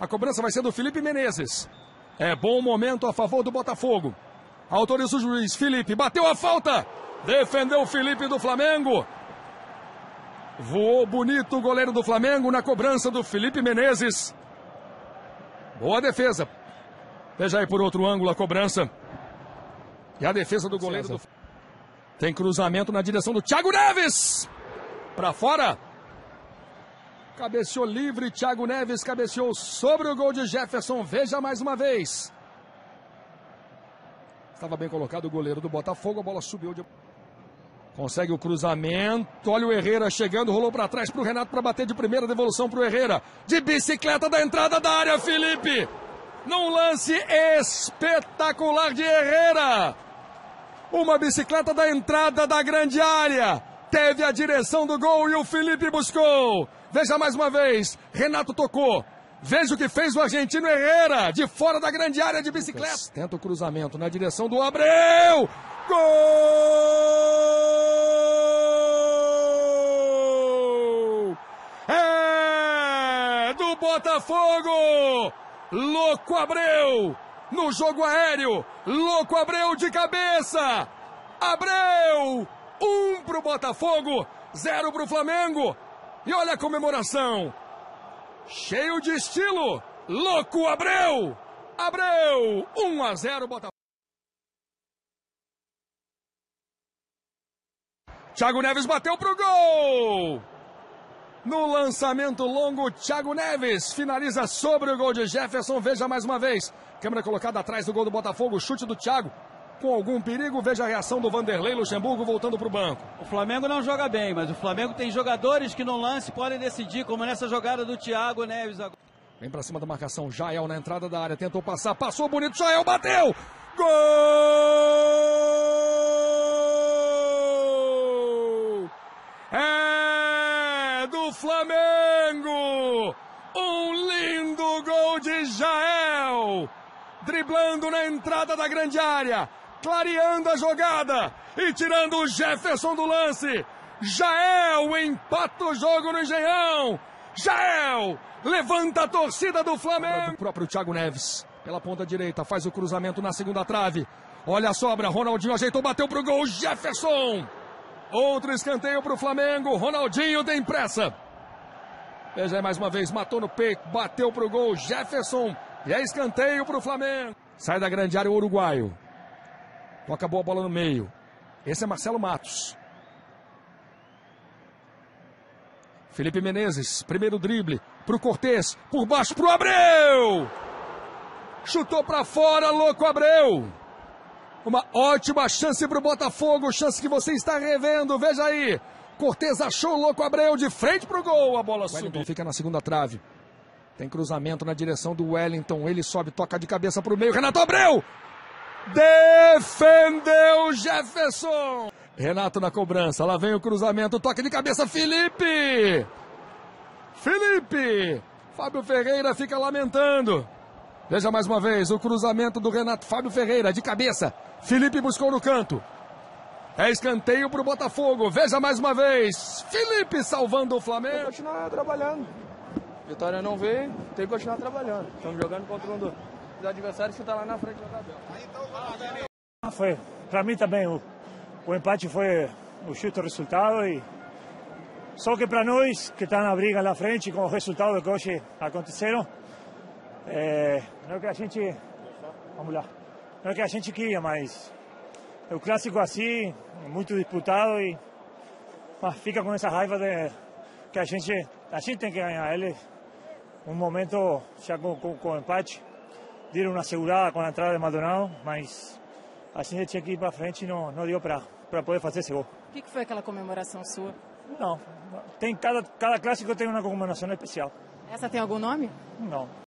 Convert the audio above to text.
A cobrança vai ser do Felipe Menezes. É bom momento a favor do Botafogo. Autoriza o juiz. Felipe bateu a falta. Defendeu o Felipe do Flamengo. Voou bonito o goleiro do Flamengo na cobrança do Felipe Menezes. Boa defesa. Veja aí por outro ângulo a cobrança. E a defesa do goleiro do... Tem cruzamento na direção do Thiago Neves. Para fora. Cabeceou livre, Thiago Neves cabeceou sobre o gol de Jefferson. Veja mais uma vez. Estava bem colocado o goleiro do Botafogo, a bola subiu de... Consegue o cruzamento. Olha o Herrera chegando, rolou para trás para o Renato para bater de primeira devolução para o Herrera. De bicicleta da entrada da área, Felipe. Num lance espetacular de Herrera. Uma bicicleta da entrada da grande área. Teve a direção do gol e o Felipe buscou. Veja mais uma vez. Renato tocou. Veja o que fez o argentino Herrera, de fora da grande área de bicicleta. Tenta o cruzamento na direção do Abreu. Gol! É do Botafogo! Louco Abreu! No jogo aéreo, Louco Abreu de cabeça! Abreu! Um pro Botafogo, zero pro Flamengo. E olha a comemoração! Cheio de estilo, Louco Abreu! Abreu! 1 a 0 Botafogo. Thiago Neves bateu pro gol! No lançamento longo, Thiago Neves finaliza sobre o gol de Jefferson. Veja mais uma vez. Câmera colocada atrás do gol do Botafogo. Chute do Thiago. Com algum perigo, veja a reação do Vanderlei Luxemburgo voltando para o banco. O Flamengo não joga bem, mas o Flamengo tem jogadores que no lance podem decidir, como nessa jogada do Thiago Neves. Vem para cima da marcação. Jael na entrada da área. Tentou passar. Passou bonito. Jael bateu. Gol! É do Flamengo! Um lindo gol de Jael! Driblando na entrada da grande área clareando a jogada e tirando o Jefferson do lance. Jael empata o jogo no Engenhão. Jael levanta a torcida do Flamengo. O próprio Thiago Neves pela ponta direita faz o cruzamento na segunda trave. Olha a sobra, Ronaldinho ajeitou, bateu pro gol, Jefferson. Outro escanteio pro Flamengo, Ronaldinho tem pressa. Veja mais uma vez, matou no peito, bateu pro gol, Jefferson. E é escanteio pro Flamengo. Sai da grande área o uruguaio. Toca a boa bola no meio. Esse é Marcelo Matos. Felipe Menezes, primeiro drible pro Cortez, por baixo pro Abreu. Chutou para fora, louco Abreu. Uma ótima chance pro Botafogo, chance que você está revendo. Veja aí. Cortez achou o louco Abreu de frente pro gol. A bola subiu. Fica na segunda trave. Tem cruzamento na direção do Wellington. Ele sobe, toca de cabeça pro meio. Renato Abreu. Defendeu Jefferson. Renato na cobrança. Lá vem o cruzamento. Toque de cabeça. Felipe. Felipe. Fábio Ferreira fica lamentando. Veja mais uma vez o cruzamento do Renato Fábio Ferreira de cabeça. Felipe buscou no canto. É escanteio para o Botafogo. Veja mais uma vez. Felipe salvando o Flamengo. Tem que continuar trabalhando. Vitória não veio, tem que continuar trabalhando. Estamos jogando contra um do os adversários que estão tá lá na frente da tabela. Ah, foi, para mim também, o, o empate foi o justo resultado e só que para nós que estão na briga lá na frente com o resultado que hoje aconteceram, é, não é que a gente, vamos lá, não é que a gente queria, mas é o clássico assim, muito disputado e mas fica com essa raiva de que a gente, a gente tem que ganhar ele um momento já com, com, com empate deram uma segurada com a entrada de Maldonado, mas a gente tinha que ir para frente e não, não deu para poder fazer esse gol. O que, que foi aquela comemoração sua? Não, tem cada, cada clássico tem uma comemoração especial. Essa tem algum nome? Não.